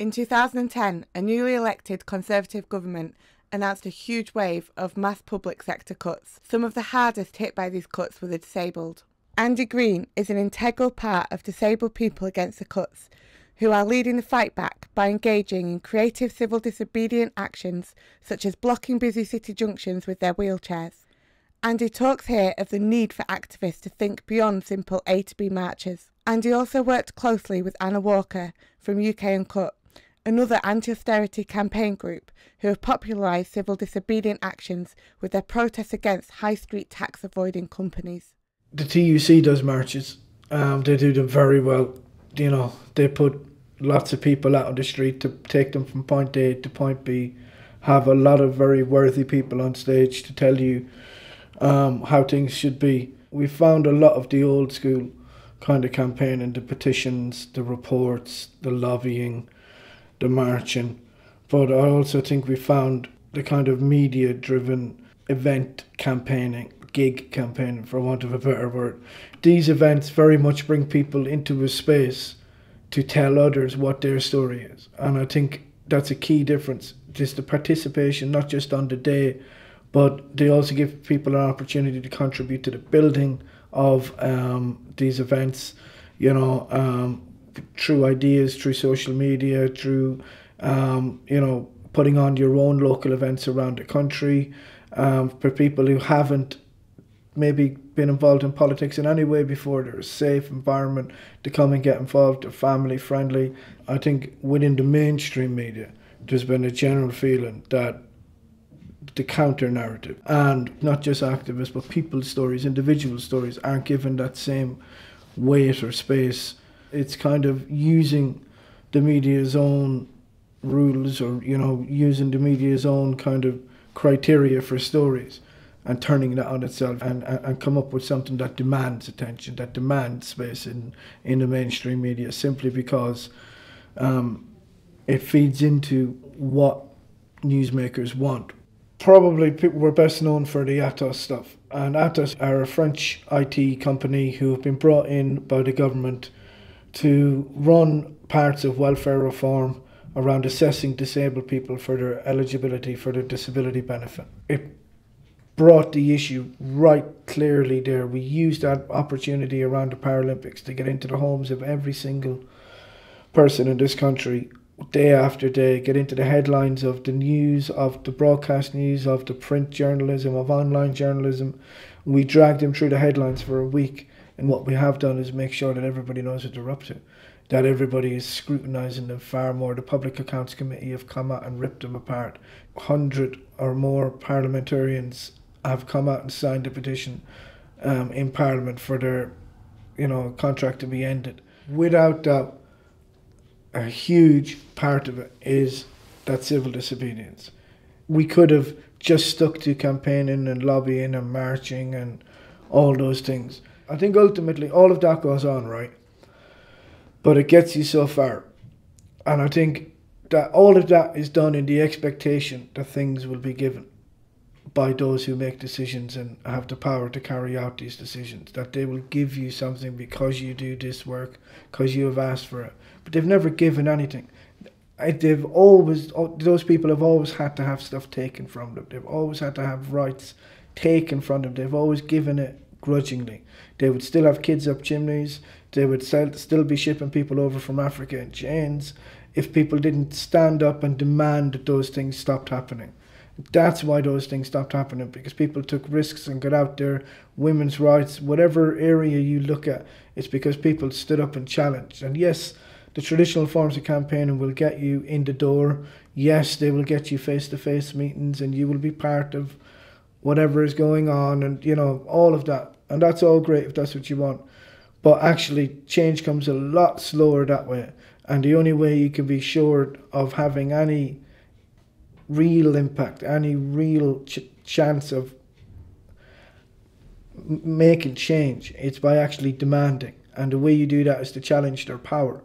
In 2010, a newly elected Conservative government announced a huge wave of mass public sector cuts. Some of the hardest hit by these cuts were the disabled. Andy Green is an integral part of Disabled People Against the Cuts, who are leading the fight back by engaging in creative civil disobedient actions such as blocking busy city junctions with their wheelchairs. Andy talks here of the need for activists to think beyond simple A to B marches. Andy also worked closely with Anna Walker from UK Uncut, another anti austerity campaign group who have popularised civil disobedient actions with their protests against high street tax avoiding companies. The TUC does marches, um, they do them very well. You know, they put lots of people out on the street to take them from point A to point B, have a lot of very worthy people on stage to tell you um, how things should be. We found a lot of the old school kind of campaigning, the petitions, the reports, the lobbying, the marching. But I also think we found the kind of media driven event campaigning, gig campaigning, for want of a better word. These events very much bring people into a space to tell others what their story is. And I think that's a key difference. Just the participation, not just on the day, but they also give people an opportunity to contribute to the building of um, these events, you know, um, through ideas, through social media, through, um, you know, putting on your own local events around the country um, for people who haven't maybe been involved in politics in any way before. They're a safe environment to come and get involved. They're family friendly. I think within the mainstream media, there's been a general feeling that the counter narrative and not just activists but people's stories individual stories aren't given that same weight or space it's kind of using the media's own rules or you know using the media's own kind of criteria for stories and turning that on itself and, and, come up with something that demands attention that demands space in in the mainstream media simply because um, it feeds into what newsmakers want probably people were best known for the Atos stuff. And Atos are a French IT company who have been brought in by the government to run parts of welfare reform around assessing disabled people for their eligibility for their disability benefit. It brought the issue right clearly there. We used that opportunity around the Paralympics to get into the homes of every single person in this country day after day, get into the headlines of the news, of the broadcast news, of the print journalism, of online journalism. We dragged them through the headlines for a week, and what we have done is make sure that everybody knows what they're up to, that everybody is scrutinising them far more. The Public Accounts Committee have come out and ripped them apart. Hundred or more parliamentarians have come out and signed a petition um, in Parliament for their, you know, contract to be ended. Without doubt, a huge part of it is that civil disobedience. We could have just stuck to campaigning and lobbying and marching and all those things. I think ultimately all of that goes on, right? But it gets you so far. And I think that all of that is done in the expectation that things will be given by those who make decisions and have the power to carry out these decisions. That they will give you something because you do this work, because you have asked for it. But they've never given anything. They've always, oh, those people have always had to have stuff taken from them. They've always had to have rights taken from them. They've always given it grudgingly. They would still have kids up chimneys. They would still be shipping people over from Africa in chains if people didn't stand up and demand that those things stopped happening. That's why those things stopped happening because people took risks and got out there. Women's rights, whatever area you look at, it's because people stood up and challenged. And yes, the traditional forms of campaigning will get you in the door. Yes, they will get you face to face meetings and you will be part of whatever is going on and, you know, all of that. And that's all great if that's what you want. But actually, change comes a lot slower that way. And the only way you can be sure of having any real impact, any real ch- chance of making change, it's by actually demanding. And the way you do that is to challenge their power.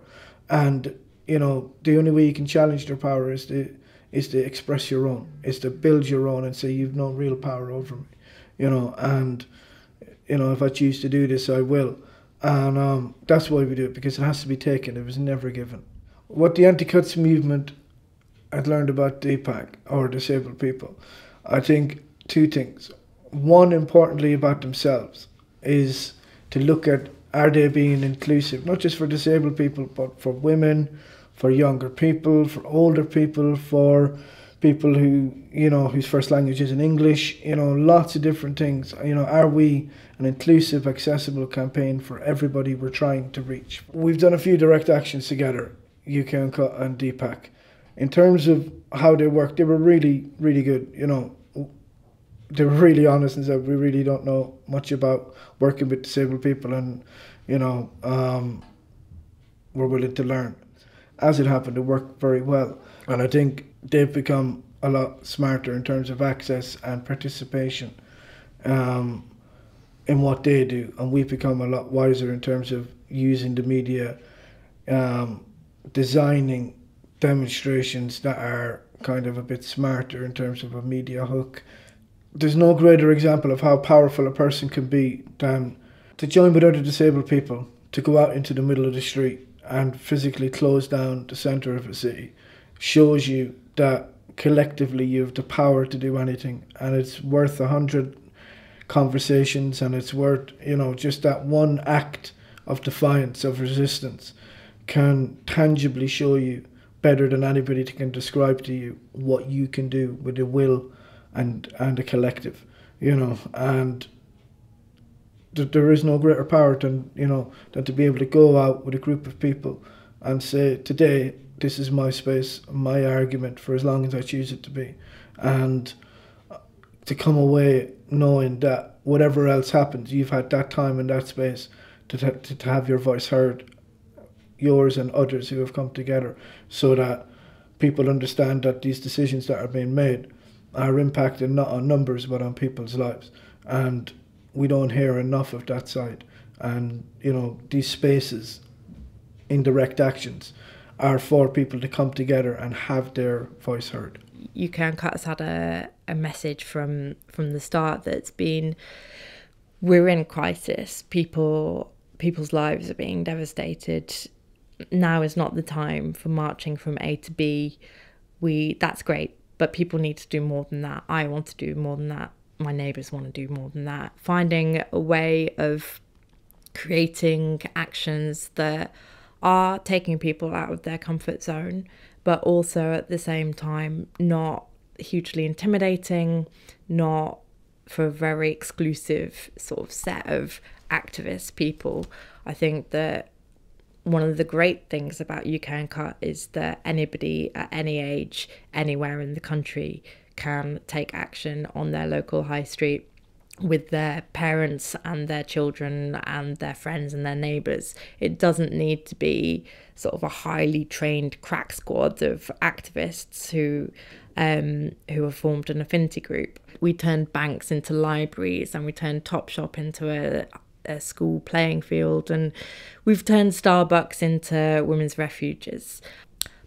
And, you know, the only way you can challenge their power is to is to express your own, is to build your own and say you've no real power over me. You know, and you know, if I choose to do this I will. And um, that's why we do it, because it has to be taken. It was never given. what the anti-cuts movement had learned about DPAC or disabled people, I think two things. One, importantly, about themselves is to look at are they being inclusive, not just for disabled people, but for women, for younger people, for older people, for people who you know whose first language is in English. You know, lots of different things. You know, are we an inclusive, accessible campaign for everybody we're trying to reach? We've done a few direct actions together, UK and DPAC. In terms of how they work, they were really, really good. You know, they were really honest and said we really don't know much about working with disabled people, and you know, um, we're willing to learn. As it happened, it worked very well, and I think they've become a lot smarter in terms of access and participation um, in what they do, and we've become a lot wiser in terms of using the media, um, designing demonstrations that are kind of a bit smarter in terms of a media hook. There's no greater example of how powerful a person can be than to join with other disabled people, to go out into the middle of the street and physically close down the centre of a city shows you that collectively you have the power to do anything. And it's worth a hundred conversations and it's worth you know just that one act of defiance of resistance can tangibly show you better than anybody can describe to you what you can do with a will and and a collective you know. And th- there is no greater power than you know than to be able to go out with a group of people and say today this is my space, my argument for as long as I choose it to be, and uh, to come away knowing that whatever else happens, you've had that time and that space to, t- to have your voice heard, yours and others who have come together, so that people understand that these decisions that are being made are impacting not on numbers but on people's lives, and we don't hear enough of that side. And you know these spaces, indirect actions are for people to come together and have their voice heard. UK Uncut has had a, a message from from the start that's been we're in crisis. People people's lives are being devastated. Now is not the time for marching from A to B. We that's great, but people need to do more than that. I want to do more than that. My neighbours want to do more than that. Finding a way of creating actions that are taking people out of their comfort zone, but also at the same time not hugely intimidating, not for a very exclusive sort of set of activist people. I think that one of the great things about UK Uncut is that anybody at any age, anywhere in the country, can take action on their local high street with their parents and their children and their friends and their neighbours. It doesn't need to be sort of a highly trained crack squad of activists who um, who have formed an affinity group. We turned banks into libraries and we turned Topshop into a, a school playing field and we've turned Starbucks into women's refuges.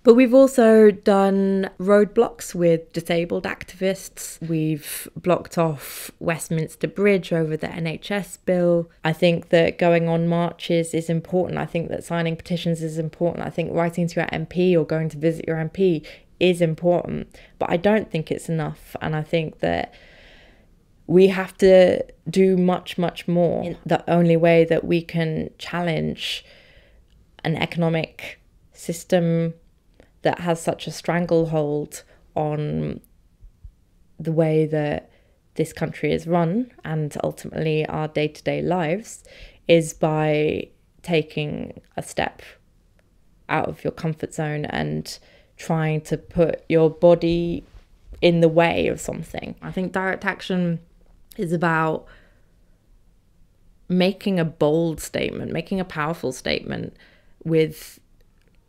But we've also done roadblocks with disabled activists. We've blocked off Westminster Bridge over the NHS bill. I think that going on marches is important. I think that signing petitions is important. I think writing to your MP or going to visit your MP is important. But I don't think it's enough. And I think that we have to do much, much more. The only way that we can challenge an economic system that has such a stranglehold on the way that this country is run and ultimately our day to day lives is by taking a step out of your comfort zone and trying to put your body in the way of something. I think direct action is about making a bold statement, making a powerful statement with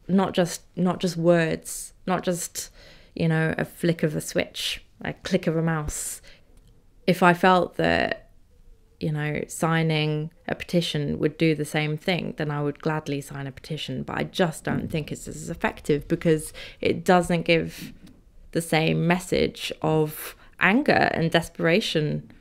not just not just words, not just you know a flick of a switch, a click of a mouse. If I felt that you know signing a petition would do the same thing, then I would gladly sign a petition. But I just don't think it's as effective because it doesn't give the same message of anger and desperation